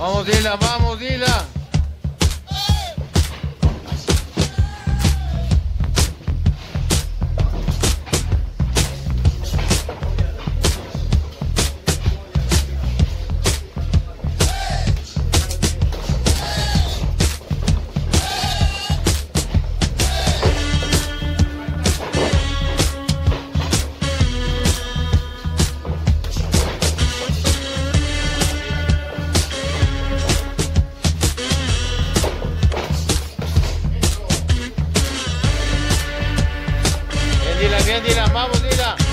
Vamos, Dila, vamos, Dila. Dila, bien, Dila, vamos, Dila.